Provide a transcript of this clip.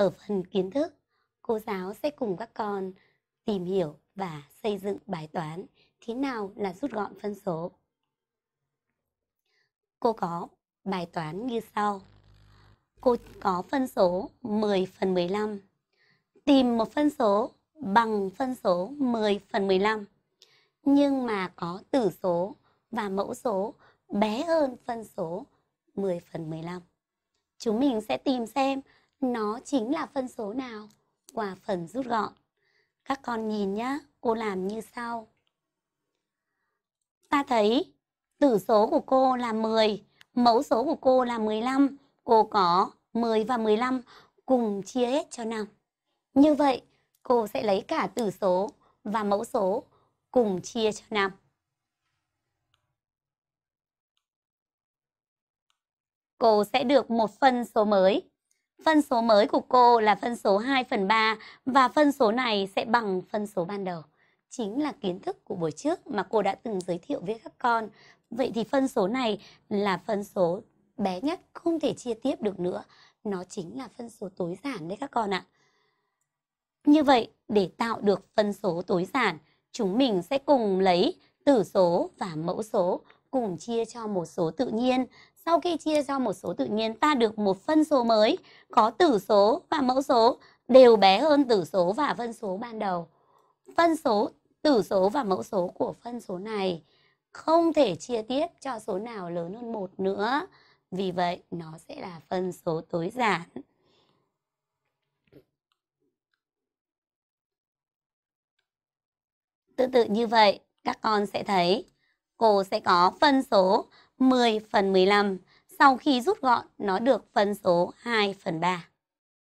Ở phần kiến thức, cô giáo sẽ cùng các con tìm hiểu và xây dựng bài toán thế nào là rút gọn phân số. Cô có bài toán như sau. Cô có phân số 10 phần 15. Tìm một phân số bằng phân số 10 phần 15. Nhưng mà có tử số và mẫu số bé hơn phân số 10 phần 15. Chúng mình sẽ tìm xem nó chính là phân số nào qua phần rút gọn. Các con nhìn nhá, cô làm như sau. Ta thấy tử số của cô là 10, mẫu số của cô là 15. Cô có 10 và 15 cùng chia hết cho 5. Như vậy, cô sẽ lấy cả tử số và mẫu số cùng chia cho 5. Cô sẽ được một phân số mới. Phân số mới của cô là phân số 2 phần 3 và phân số này sẽ bằng phân số ban đầu. Chính là kiến thức của buổi trước mà cô đã từng giới thiệu với các con. Vậy thì phân số này là phân số bé nhất, không thể chia tiếp được nữa. Nó chính là phân số tối giản đấy các con ạ. Như vậy, để tạo được phân số tối giản, chúng mình sẽ cùng lấy tử số và mẫu số cùng chia cho một số tự nhiên. Sau khi chia cho một số tự nhiên, ta được một phân số mới có tử số và mẫu số đều bé hơn tử số và phân số ban đầu. Phân số, tử số và mẫu số của phân số này không thể chia tiếp cho số nào lớn hơn một nữa. Vì vậy, nó sẽ là phân số tối giản. Tương tự như vậy, các con sẽ thấy cô sẽ có phân số 10 phần 15. Sau khi rút gọn, nó được phân số 2 phần 3.